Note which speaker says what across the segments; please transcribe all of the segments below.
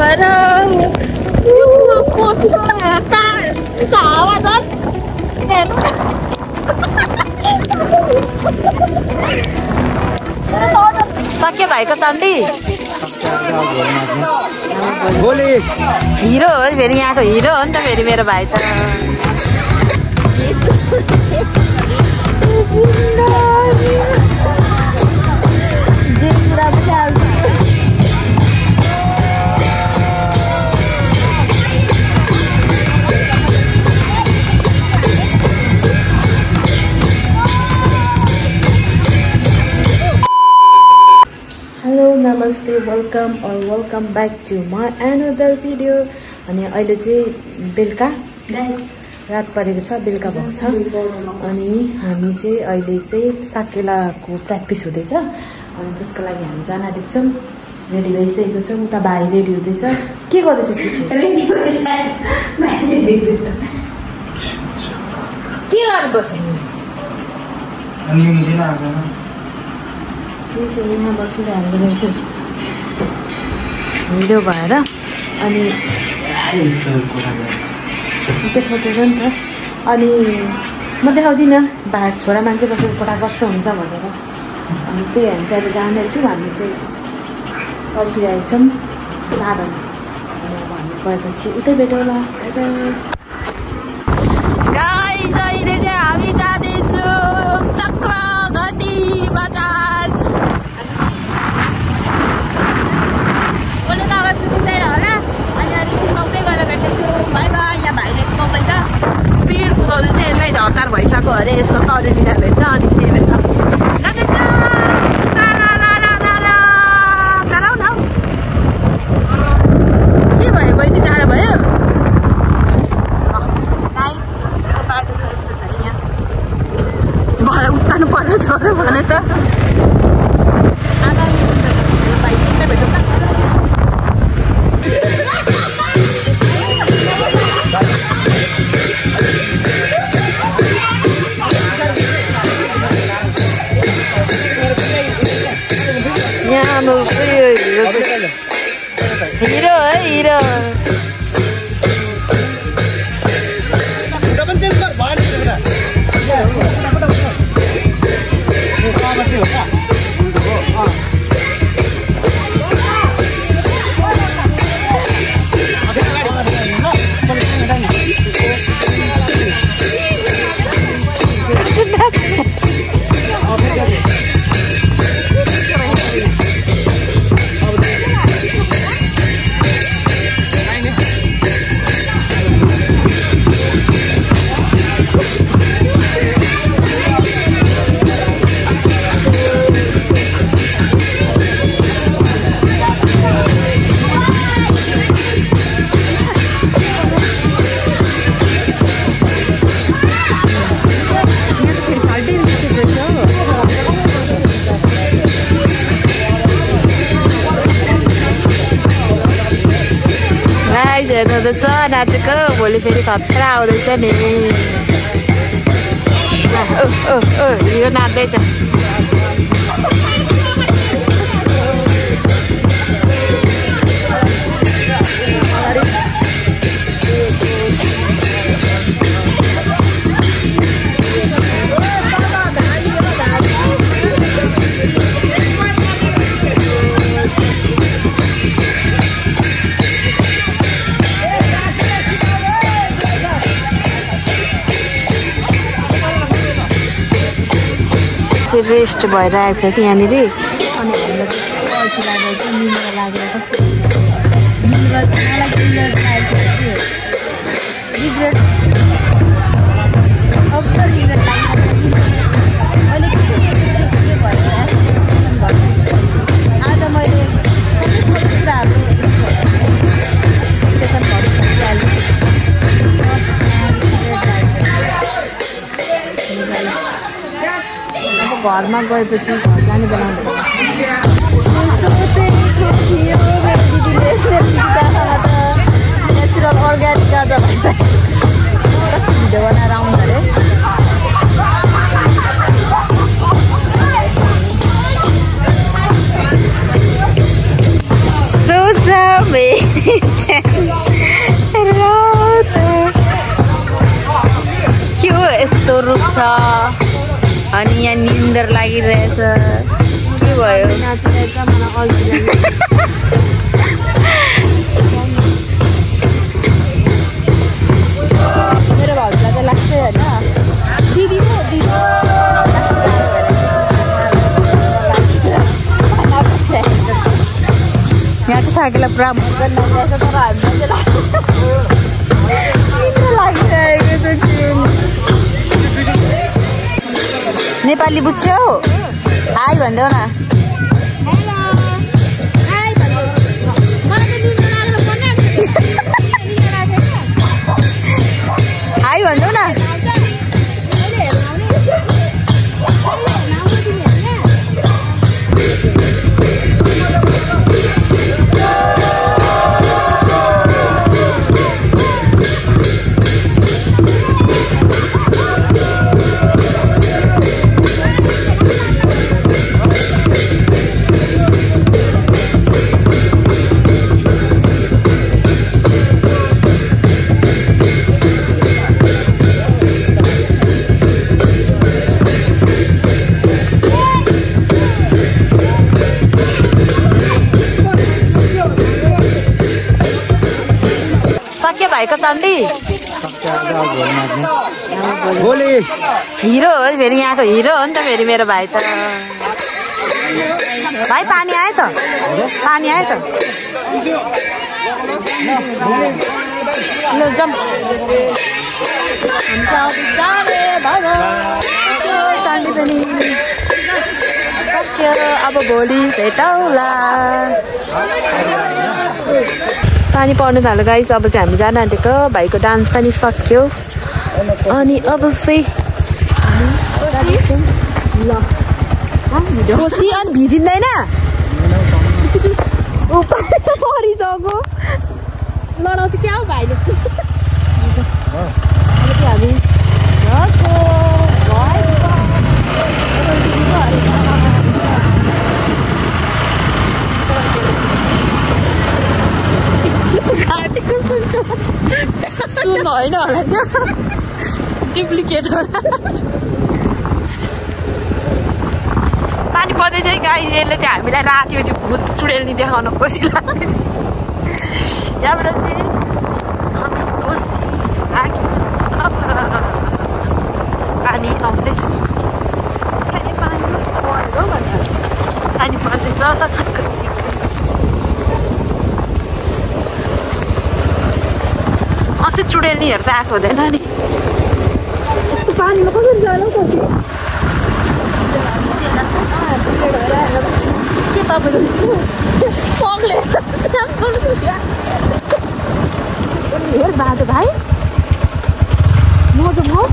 Speaker 1: Parang, ako si Kata. Kawa doon. Pero, सक्यो भाइको Chandi hero हो फेरि यहाँको हिरो हो नि त फेरि मेरो भाइ त वेलकम और welcome back to my another video अनि अहिले चाहिँ बेलुका? रात परेको छ बेलुका भएको छ। अनि हामी चाहिँ अहिले चाहिँ साकेलाको प्र्याक्टिस हुँदैछ। अनि त्यसको लागि हामी जान आँटेको छौँ रेडी भइसकेको छौँ। उता भाइ रेडी हुँदैछ। के गर्दैछ के गर्नु बस्नु
Speaker 2: अनि यो मिसिन आउँछ
Speaker 1: यो चाहिँ यहाँ बसिरहेको रहेछ। हिरो भएर अनि देखाउँदैन नि त अनि म देखाउँदिनँ भाट छोरा मान्छे बसेको कोठा कस्तो हुन्छ भनेर। अनि त्यही हामी चाहिँ अहिले जाँदैछौँ हामी चाहिँ पर्खिरहेको छौँ साधन गएपछि उतै भेटौँला गाइस अहिले चाहिँ हामी जाँदैछौँ चक्रघटी बजार कसले त आवाज सुनिँदैन होला अनि अलिक सिकाउँदै गएर भेट्दैछु बाई बाई यहाँ भाइले सिकाउँदैछ स्पिड कुदाउँदै चाहिँ यसलाई हतार भइसक्यो अरे यसको तरुनीलाई भेट्न अनि त्यही भएर जाँदैछु ला, ला, ला, ला, ला, ला। गराउ न हौ। के भयो बहिनी चाँडो भयो बाटो छ यस्तो छ यहाँ भरे उत्तानु पर्ने छोरो भने त आगामी बाइक भेटौँ न यहाँ अब उयो हिरो हिरो है हेर्नुहुँदैछ नाचेको भोलि फेरि खतरा आउँदैछ नि ओ, ओ, ओ, यो नाच्दैछ चाहिँ रेस्ट भइरहेको छ कि यहाँनिर? अनि हामीलाई लागेर घरमा गएपछि घर जाने बनाउँनु नेचुरल अर्ग्यानिक गाजा भिडियो बनाएर आउनु अरे.
Speaker 3: के यस्तो रुख छ अनि यहाँ निन्दर लागिरहेछ। के भयो?
Speaker 1: मेरो लाग्छ दिदी
Speaker 3: यहाँ चाहिँ साकेलाई पुरा
Speaker 1: मजा लागिरहेछ तर हामीलाई चाहिँ
Speaker 3: नेपाली बुझ्छौ? हाई भनिदेऊ न। भाइको चण्डी
Speaker 1: हिरो हो फेरि यहाँको हिरो हो नि त फेरि मेरो भाइ त। भाइ पानी आयो त? पानी आयो त? चण्डी पनि। सक्यो अब भोलि भेटौँला। पानी पर्नु थाल्यो गाइस। अब चाहिँ हामी जान आँटेको भाइको डान्स पनि सक्यो। अनि अब चाहिँ कोसी अनि भिजिँदैन। परिसक्यो लडाउँछ क्या हो भाइले? हामी सुन होइन होला त्यो। डुप्लिकेट होला पानी पर्दै चाहिँ गाई यसले हामीलाई राख्यो त्यो भुत चुडेल्नी देखाउन खुसी लाग्छ। यहाँबाट चाहिँ हामी खुसी पानी आउँदैछ कहिले पानी पऱ्यो भनेर पानी पर्दैछ खुसी चुडेल्नीहरू त आएको हुँदैन नि यस्तो पानीमा कसरी जाला हौ पछि के हेर बाटो भाइ म जाउँ हौ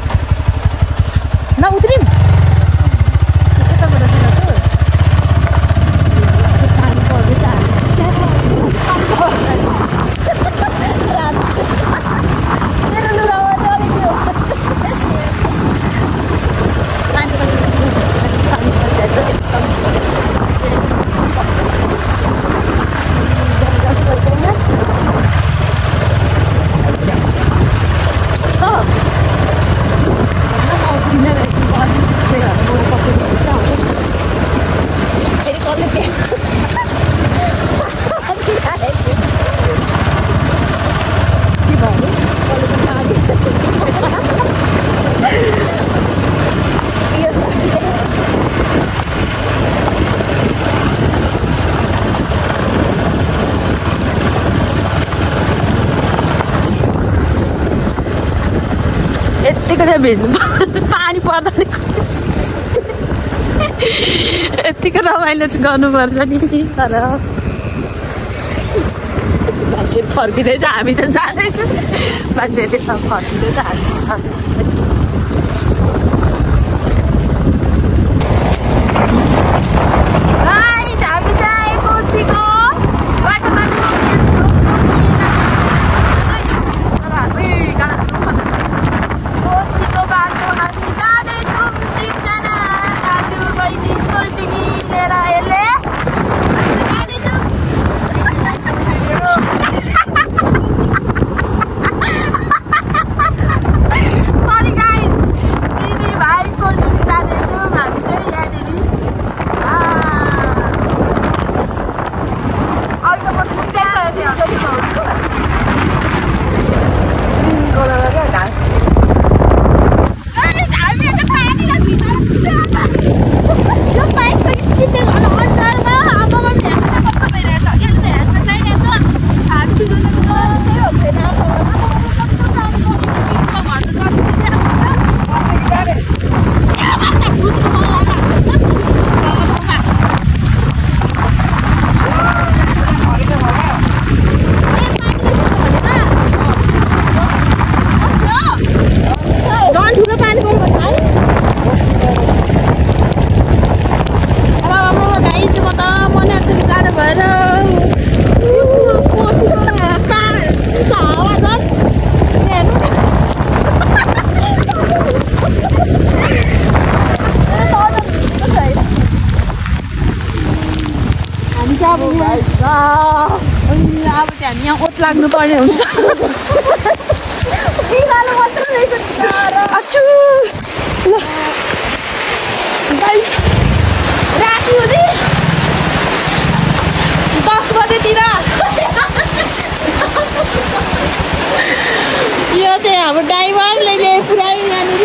Speaker 1: उत्रिम चाहिँ भिज्नु पानी पर्दा नि यत्तिको रमाइलो चाहिँ गर्नुपर्छ नि तर मान्छे फर्किँदैछ हामी चाहिँ जाँदैछ मान्छेहरूले त फर्किँदैछ हामी जाँदैछ Guys, हामी चाहिँ कोसीको बाटोमा छौँ तर हामी कहाँ कोसीको बाटो हामी जाँदैछौँ तिनजना दाजु बहिनी सोल्टिनी लिएर यसले जाँदैछौँ अब चाहिँ हामी यहाँ ओत लाग्नु पर्ने हुन्छ राति हो नि दस बजेतिर यो चाहिँ हाम्रो ड्राइभरले पुऱ्याइ यहाँनिर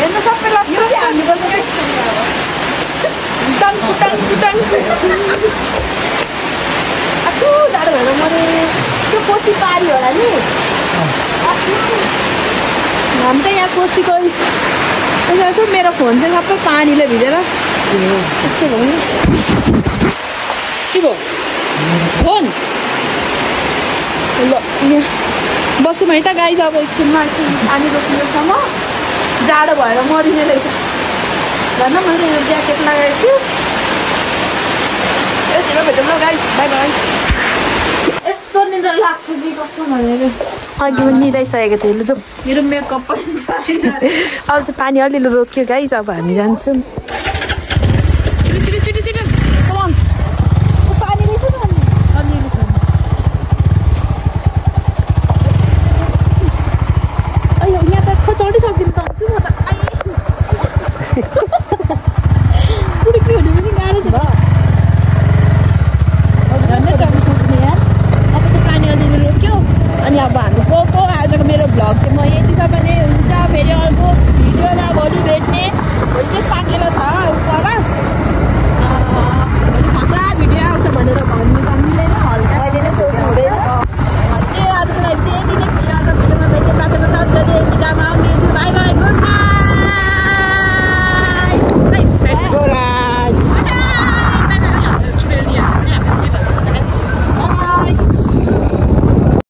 Speaker 1: हेर्नु सबै लाग्छ टङ्कु टङ्कु टङ्कु आफू डाँडो भएर मरे त्यो कोसी पारी होला नि आफू। हामी त यहाँ कोसीको यसो मेरो फोन चाहिँ सबै पानीले भिजेर यस्तो भयो नि के भयो फोन ल बसौँ है त गाई अब एकछिनमा एकछिन पानी रोक्नेसम्म जाडो भएर मरिने झन् मैले यो ज्याकेट लगाएको छु यतिमा भेटौँ ल गाई बाई बाई
Speaker 3: यस्तो निद्रा लाग्छ कि कसो भनेर
Speaker 1: अघि पनि निदाइसकेको थिएँ लु जाउँ
Speaker 3: मेरो मेकअप पनि छैन
Speaker 1: अब चाहिँ पानी अलिअलि रोक्यो गाइस अब हामी जान्छौँ